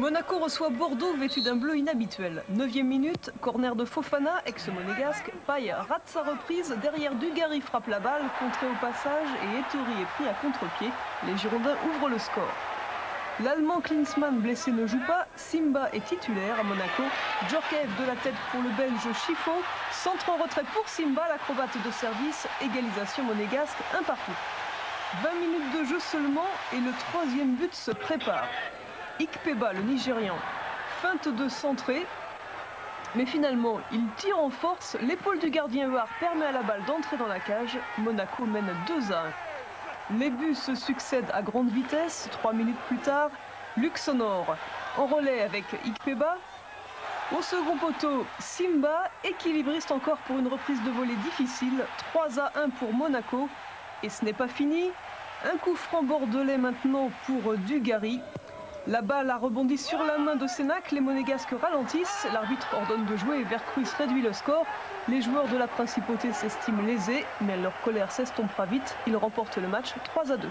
Monaco reçoit Bordeaux vêtu d'un bleu inhabituel. 9 minute, corner de Fofana, ex-monégasque. Paille rate sa reprise. Derrière Dugarry frappe la balle, contré au passage et Ettori est pris à contre-pied. Les Girondins ouvrent le score. L'Allemand Klinsmann blessé ne joue pas. Simba est titulaire à Monaco. Djorkaeff de la tête pour le Belge Chiffon. Centre en retrait pour Simba, l'acrobate de service. Égalisation monégasque, un partout. 20 minutes de jeu seulement et le troisième but se prépare. Ikpeba, le Nigérian, feinte de centrer, mais finalement, il tire en force. L'épaule du gardien Var permet à la balle d'entrer dans la cage. Monaco mène 2 à 1. Les buts se succèdent à grande vitesse. Trois minutes plus tard, Luxonor en relais avec Ikpeba. Au second poteau, Simba, équilibriste encore pour une reprise de volée difficile. 3 à 1 pour Monaco. Et ce n'est pas fini. Un coup franc bordelais maintenant pour Dugarry. La balle a rebondi sur la main de Sénac, les monégasques ralentissent, l'arbitre ordonne de jouer et Vercruis réduit le score. Les joueurs de la principauté s'estiment lésés, mais leur colère s'estompera vite, ils remportent le match 3 à 2.